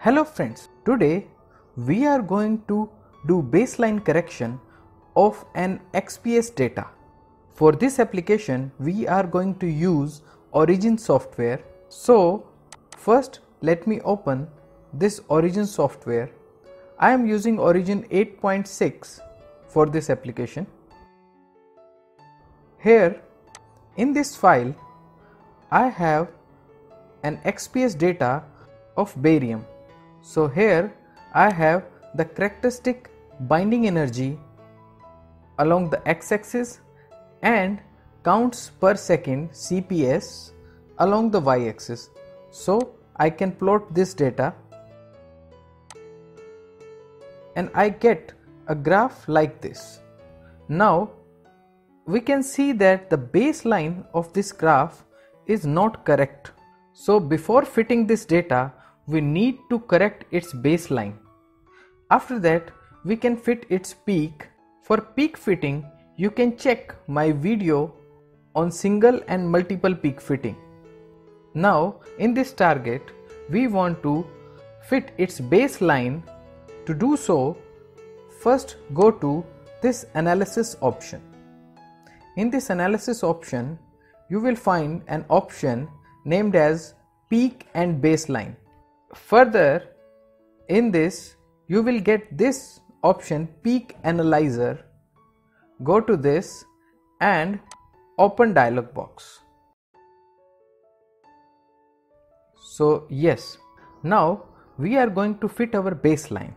Hello friends, today we are going to do baseline correction of an XPS data. For this application we are going to use Origin software. So first let me open this Origin software. I am using Origin 8.6 for this application. Here in this file I have an XPS data of barium. So here I have the characteristic binding energy along the x-axis and counts per second CPS along the y-axis. So I can plot this data and I get a graph like this. Now we can see that the baseline of this graph is not correct. So before fitting this data, we need to correct its baseline. After that, we can fit its peak. For peak fitting, you can check my video on single and multiple peak fitting. Now, in this target, we want to fit its baseline. To do so, first go to this analysis option. In this analysis option, you will find an option named as peak and baseline. Further, in this, you will get this option peak analyzer. Go to this and open dialog box. So, yes, now we are going to fit our baseline.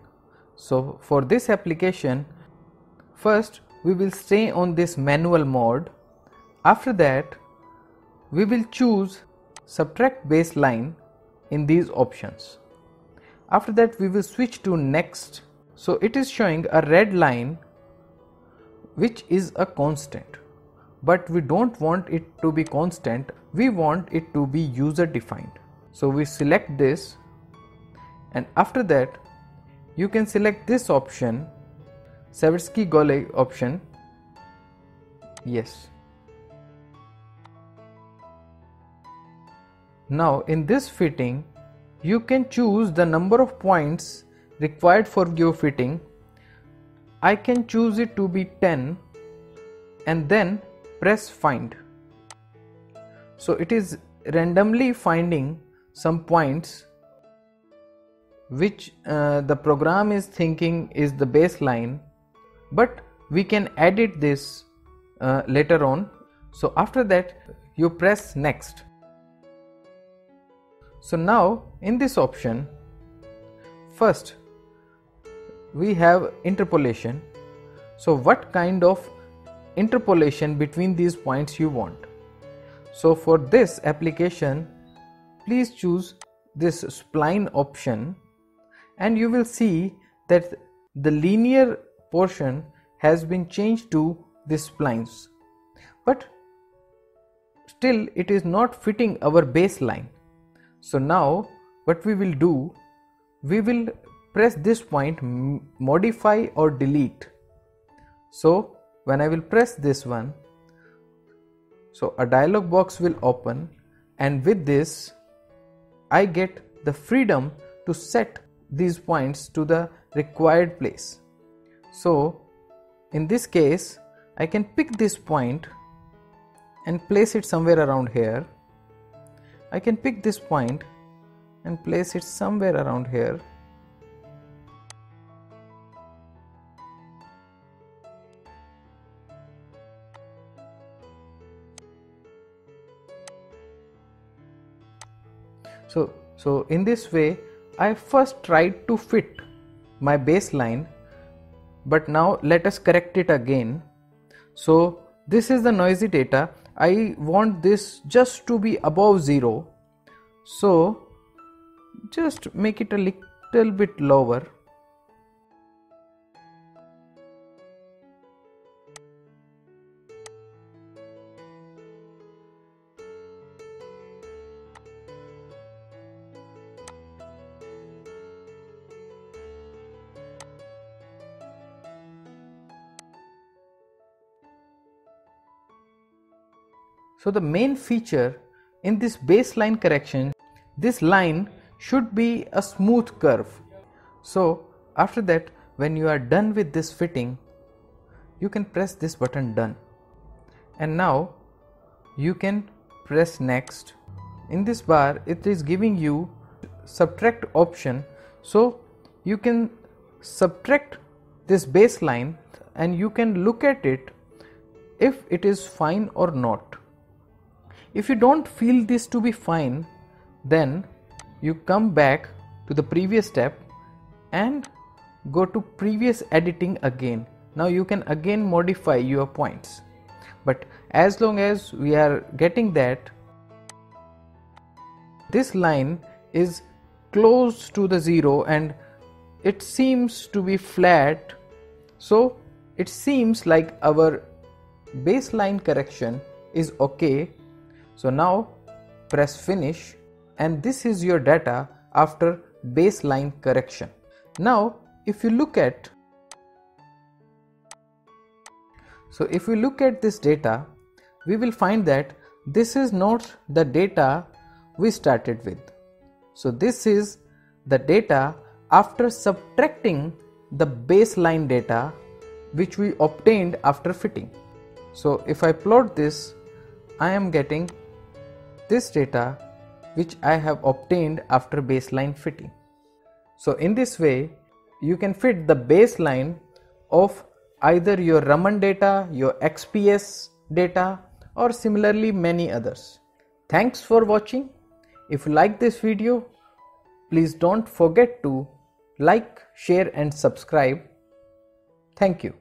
So, for this application, first we will stay on this manual mode. After that, we will choose subtract baseline in these options. After that, we will switch to next. So, it is showing a red line which is a constant, but we don't want it to be constant, we want it to be user defined. So, we select this and after that, you can select this option Savitzky Golay option yes now in this fitting you can choose the number of points required for your fitting I can choose it to be 10 and then press find. So it is randomly finding some points which uh, the program is thinking is the baseline but we can edit this uh, later on. So after that you press next so now in this option first we have interpolation. So what kind of interpolation between these points you want? So for this application please choose this spline option and you will see that the linear portion has been changed to these splines. But still it is not fitting our baseline so now what we will do we will press this point modify or delete so when I will press this one so a dialog box will open and with this I get the freedom to set these points to the required place. So in this case I can pick this point and place it somewhere around here. I can pick this point and place it somewhere around here. So, so in this way I first tried to fit my baseline but now let us correct it again. So this is the noisy data. I want this just to be above 0 so just make it a little bit lower. So the main feature in this baseline correction, this line should be a smooth curve. So after that when you are done with this fitting you can press this button done. And now you can press next. In this bar it is giving you subtract option. So you can subtract this baseline and you can look at it if it is fine or not if you don't feel this to be fine then you come back to the previous step and go to previous editing again. Now you can again modify your points. But as long as we are getting that this line is close to the zero and it seems to be flat. So it seems like our baseline correction is okay so now press finish and this is your data after baseline correction. Now if you look at so if we look at this data we will find that this is not the data we started with. So this is the data after subtracting the baseline data which we obtained after fitting. So if I plot this I am getting this data which I have obtained after baseline fitting so in this way you can fit the baseline of either your Raman data, your XPS data or similarly many others. Thanks for watching. If you like this video, please don't forget to like, share and subscribe. Thank you.